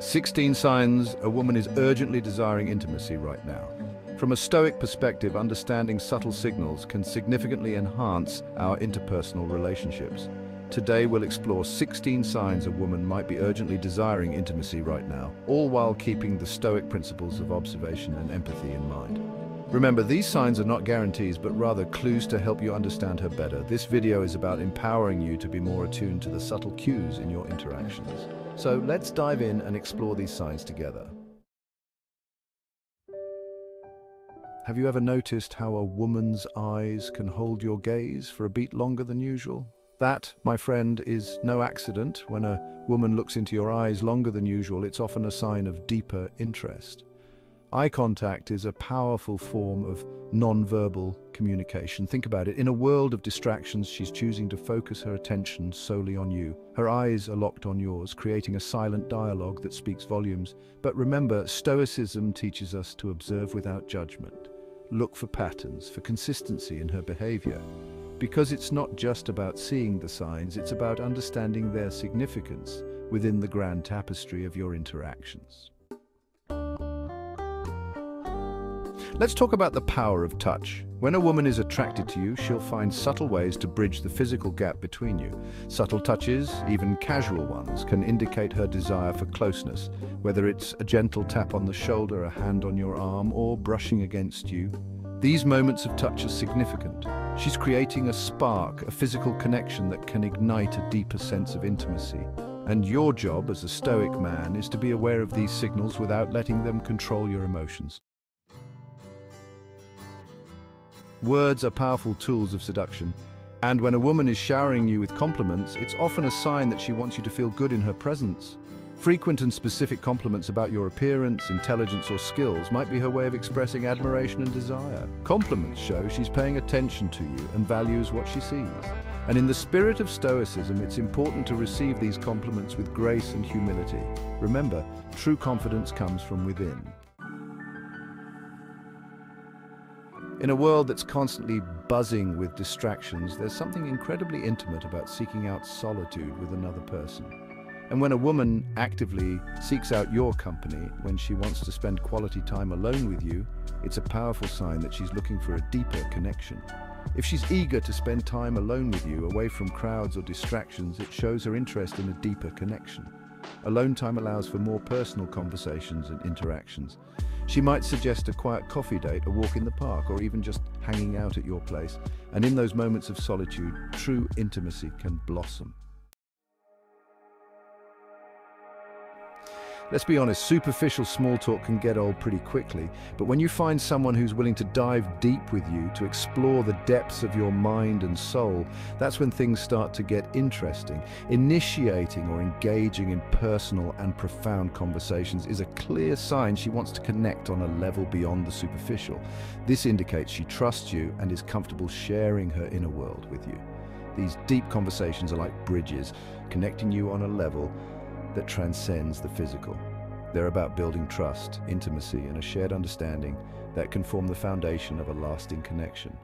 16 signs a woman is urgently desiring intimacy right now. From a Stoic perspective, understanding subtle signals can significantly enhance our interpersonal relationships. Today we'll explore 16 signs a woman might be urgently desiring intimacy right now, all while keeping the Stoic principles of observation and empathy in mind. Remember, these signs are not guarantees, but rather clues to help you understand her better. This video is about empowering you to be more attuned to the subtle cues in your interactions. So let's dive in and explore these signs together. Have you ever noticed how a woman's eyes can hold your gaze for a beat longer than usual? That, my friend, is no accident. When a woman looks into your eyes longer than usual, it's often a sign of deeper interest. Eye contact is a powerful form of non-verbal communication. Think about it. In a world of distractions, she's choosing to focus her attention solely on you. Her eyes are locked on yours, creating a silent dialogue that speaks volumes. But remember, Stoicism teaches us to observe without judgment. Look for patterns, for consistency in her behavior. Because it's not just about seeing the signs, it's about understanding their significance within the grand tapestry of your interactions. Let's talk about the power of touch. When a woman is attracted to you, she'll find subtle ways to bridge the physical gap between you. Subtle touches, even casual ones, can indicate her desire for closeness, whether it's a gentle tap on the shoulder, a hand on your arm, or brushing against you. These moments of touch are significant. She's creating a spark, a physical connection that can ignite a deeper sense of intimacy. And your job as a stoic man is to be aware of these signals without letting them control your emotions. Words are powerful tools of seduction, and when a woman is showering you with compliments, it's often a sign that she wants you to feel good in her presence. Frequent and specific compliments about your appearance, intelligence or skills might be her way of expressing admiration and desire. Compliments show she's paying attention to you and values what she sees. And in the spirit of Stoicism, it's important to receive these compliments with grace and humility. Remember, true confidence comes from within. In a world that's constantly buzzing with distractions, there's something incredibly intimate about seeking out solitude with another person. And when a woman actively seeks out your company, when she wants to spend quality time alone with you, it's a powerful sign that she's looking for a deeper connection. If she's eager to spend time alone with you, away from crowds or distractions, it shows her interest in a deeper connection. Alone time allows for more personal conversations and interactions. She might suggest a quiet coffee date, a walk in the park, or even just hanging out at your place. And in those moments of solitude, true intimacy can blossom. Let's be honest, superficial small talk can get old pretty quickly, but when you find someone who's willing to dive deep with you, to explore the depths of your mind and soul, that's when things start to get interesting. Initiating or engaging in personal and profound conversations is a clear sign she wants to connect on a level beyond the superficial. This indicates she trusts you and is comfortable sharing her inner world with you. These deep conversations are like bridges, connecting you on a level that transcends the physical. They're about building trust, intimacy, and a shared understanding that can form the foundation of a lasting connection.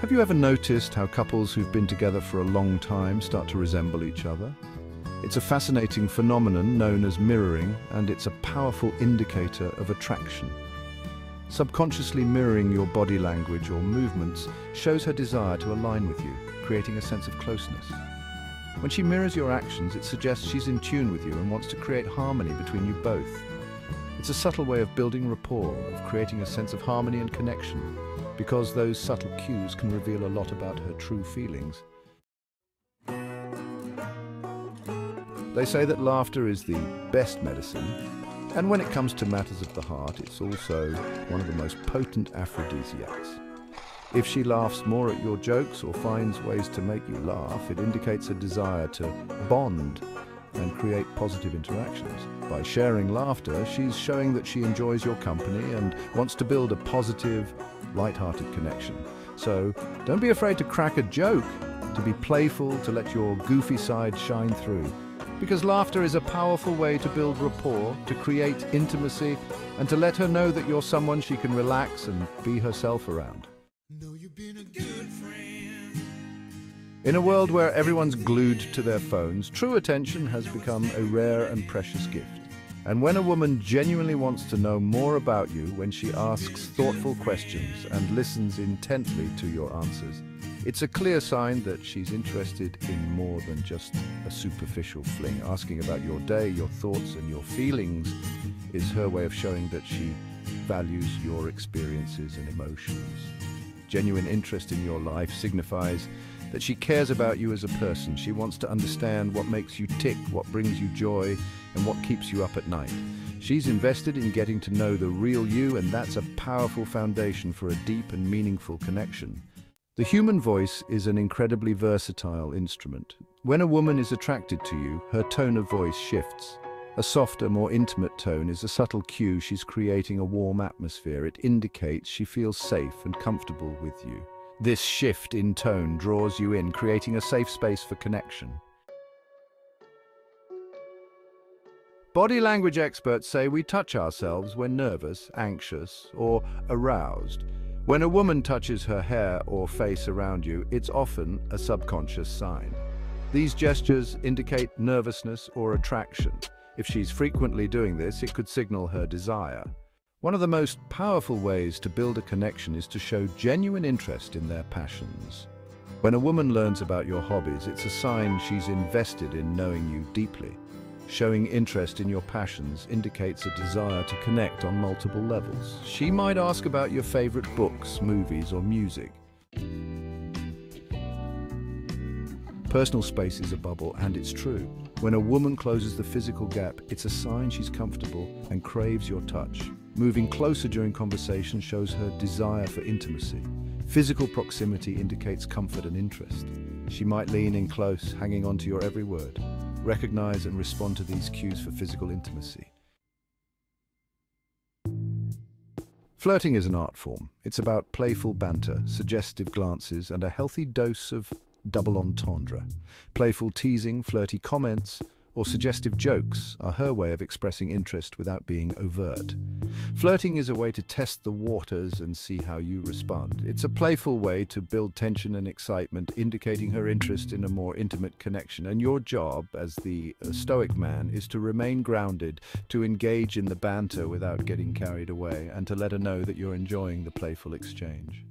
Have you ever noticed how couples who've been together for a long time start to resemble each other? It's a fascinating phenomenon known as mirroring, and it's a powerful indicator of attraction. Subconsciously mirroring your body language or movements shows her desire to align with you, creating a sense of closeness. When she mirrors your actions, it suggests she's in tune with you and wants to create harmony between you both. It's a subtle way of building rapport, of creating a sense of harmony and connection, because those subtle cues can reveal a lot about her true feelings. They say that laughter is the best medicine, and when it comes to matters of the heart, it's also one of the most potent aphrodisiacs. If she laughs more at your jokes or finds ways to make you laugh, it indicates a desire to bond and create positive interactions. By sharing laughter, she's showing that she enjoys your company and wants to build a positive, light-hearted connection. So don't be afraid to crack a joke, to be playful, to let your goofy side shine through. Because laughter is a powerful way to build rapport, to create intimacy, and to let her know that you're someone she can relax and be herself around. In a world where everyone's glued to their phones, true attention has become a rare and precious gift. And when a woman genuinely wants to know more about you, when she asks thoughtful questions and listens intently to your answers, it's a clear sign that she's interested in more than just a superficial fling. Asking about your day, your thoughts and your feelings is her way of showing that she values your experiences and emotions. Genuine interest in your life signifies that she cares about you as a person. She wants to understand what makes you tick, what brings you joy, and what keeps you up at night. She's invested in getting to know the real you, and that's a powerful foundation for a deep and meaningful connection. The human voice is an incredibly versatile instrument. When a woman is attracted to you, her tone of voice shifts. A softer, more intimate tone is a subtle cue she's creating a warm atmosphere. It indicates she feels safe and comfortable with you. This shift in tone draws you in, creating a safe space for connection. Body language experts say we touch ourselves when nervous, anxious, or aroused. When a woman touches her hair or face around you, it's often a subconscious sign. These gestures indicate nervousness or attraction. If she's frequently doing this, it could signal her desire. One of the most powerful ways to build a connection is to show genuine interest in their passions. When a woman learns about your hobbies, it's a sign she's invested in knowing you deeply. Showing interest in your passions indicates a desire to connect on multiple levels. She might ask about your favorite books, movies, or music. Personal space is a bubble, and it's true. When a woman closes the physical gap, it's a sign she's comfortable and craves your touch. Moving closer during conversation shows her desire for intimacy. Physical proximity indicates comfort and interest. She might lean in close, hanging on to your every word. Recognize and respond to these cues for physical intimacy. Flirting is an art form. It's about playful banter, suggestive glances, and a healthy dose of double entendre. Playful teasing, flirty comments, or suggestive jokes are her way of expressing interest without being overt. Flirting is a way to test the waters and see how you respond. It's a playful way to build tension and excitement, indicating her interest in a more intimate connection. And your job as the uh, stoic man is to remain grounded, to engage in the banter without getting carried away, and to let her know that you're enjoying the playful exchange.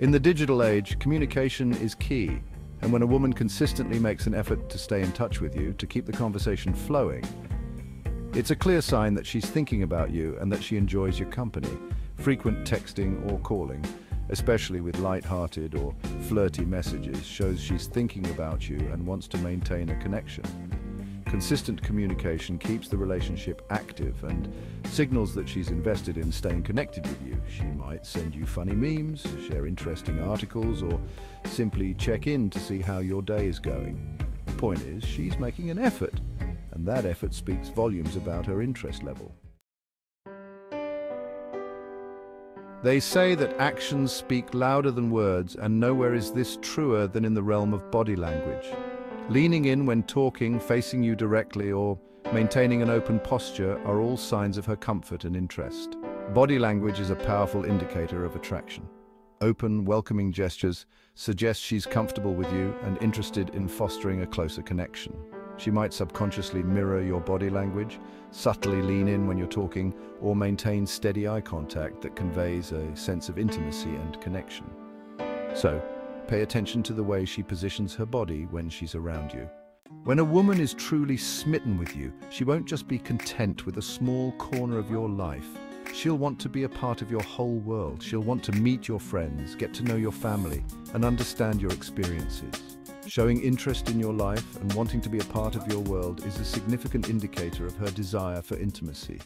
In the digital age, communication is key. And when a woman consistently makes an effort to stay in touch with you, to keep the conversation flowing, it's a clear sign that she's thinking about you and that she enjoys your company. Frequent texting or calling, especially with light-hearted or flirty messages, shows she's thinking about you and wants to maintain a connection. Consistent communication keeps the relationship active and signals that she's invested in staying connected with you. She might send you funny memes, share interesting articles, or simply check in to see how your day is going. The point is, she's making an effort, and that effort speaks volumes about her interest level. They say that actions speak louder than words, and nowhere is this truer than in the realm of body language. Leaning in when talking, facing you directly, or maintaining an open posture are all signs of her comfort and interest. Body language is a powerful indicator of attraction. Open, welcoming gestures suggest she's comfortable with you and interested in fostering a closer connection. She might subconsciously mirror your body language, subtly lean in when you're talking, or maintain steady eye contact that conveys a sense of intimacy and connection. So, Pay attention to the way she positions her body when she's around you. When a woman is truly smitten with you, she won't just be content with a small corner of your life. She'll want to be a part of your whole world. She'll want to meet your friends, get to know your family, and understand your experiences. Showing interest in your life and wanting to be a part of your world is a significant indicator of her desire for intimacy.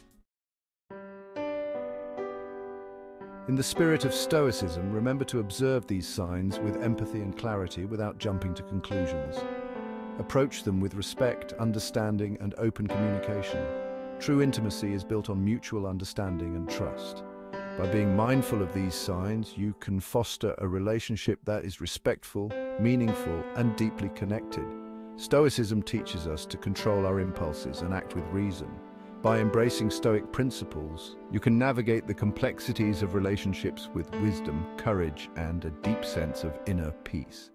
In the spirit of Stoicism, remember to observe these signs with empathy and clarity without jumping to conclusions. Approach them with respect, understanding and open communication. True intimacy is built on mutual understanding and trust. By being mindful of these signs, you can foster a relationship that is respectful, meaningful and deeply connected. Stoicism teaches us to control our impulses and act with reason. By embracing Stoic principles, you can navigate the complexities of relationships with wisdom, courage, and a deep sense of inner peace.